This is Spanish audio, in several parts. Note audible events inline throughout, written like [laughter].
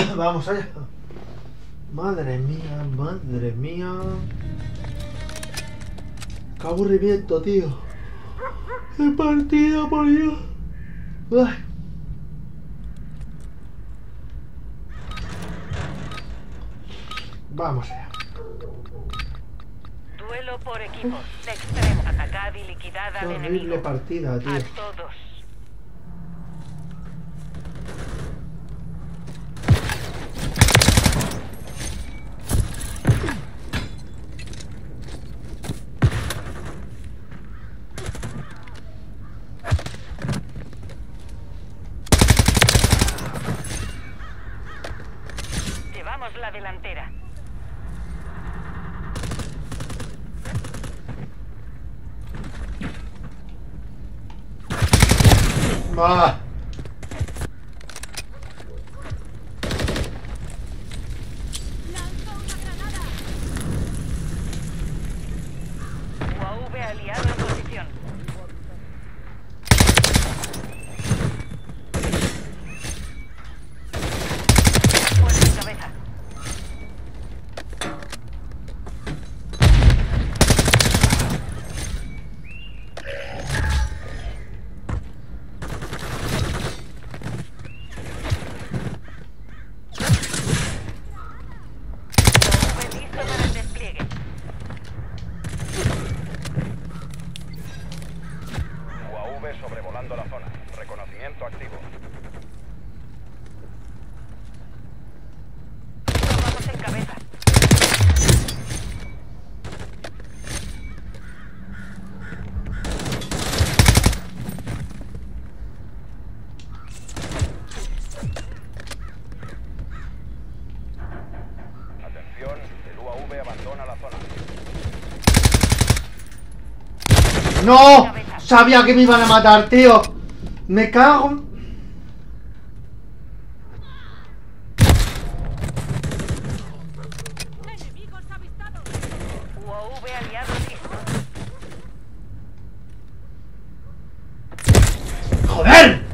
[coughs] Vamos allá. Madre mía, madre mía. Qué aburrimiento, tío. El partido, por Dios. Ay. Vamos allá. Duelo por equipos. Extremo. Atacad y liquidad Qué horrible enemigo. partida, tío. A todos. Llevamos la delantera. Ah. UAV aliado en posición. Muerte en cabeza. UAV listo para el despliegue. UAV sobrevolando la zona. Reconocimiento Vamos en cabeza. Atención, el UAV abandona la zona. ¡No! Sabía que me iban a matar, tío. Me cago. ¡Joder!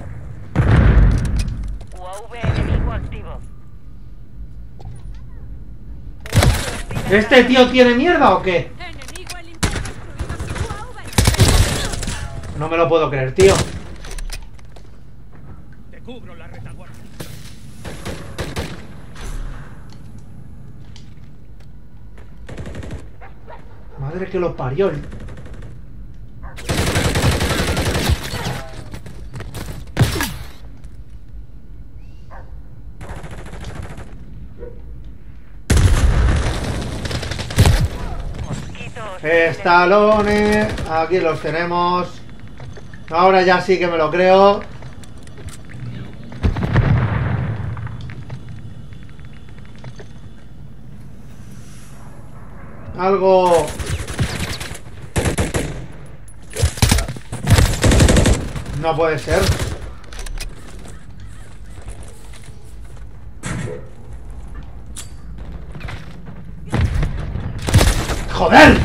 ¿Este tío tiene mierda o qué? No me lo puedo creer, tío. Cubro la retaguardia. Madre que lo parió. Mosquitos. Estalones. Aquí los tenemos. Ahora ya sí que me lo creo. Algo... No puede ser. ¡Joder!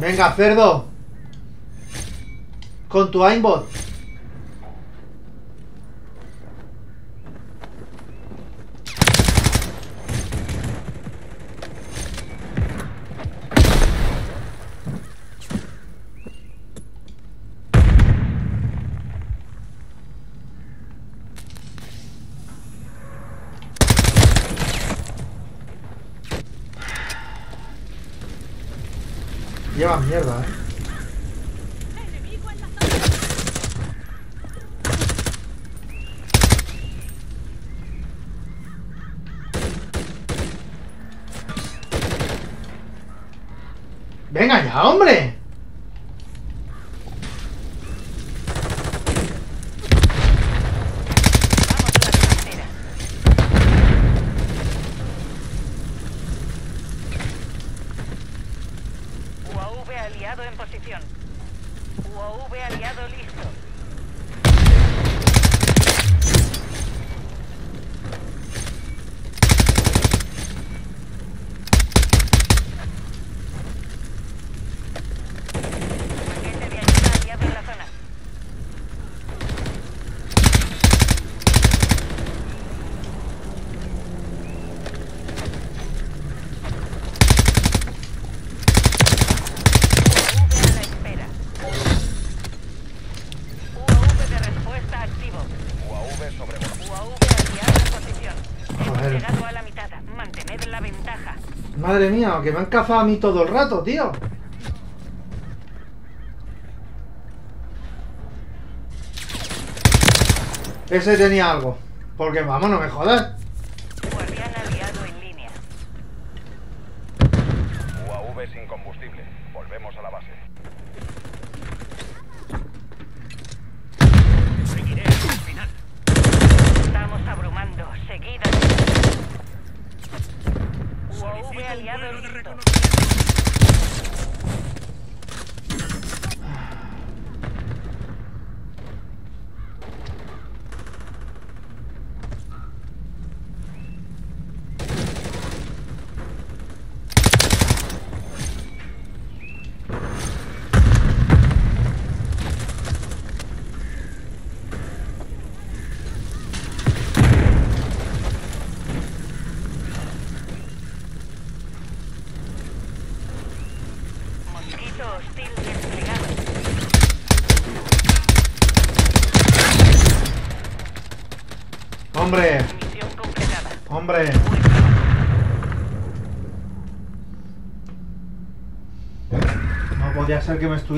Venga, cerdo. Con tu aimbot. Lleva mierda, eh. Venga ya, hombre. Vamos a la delantera. UAV aliado en posición. UAV aliado listo. Madre mía, que me han cazado a mí todo el rato, tío. Ese tenía algo. Porque vamos, no me jodas. Guardián aliado en línea. UAV sin combustible. Volvemos a la base. Un aliado Hombre, hombre. No podía ser que me estuviera.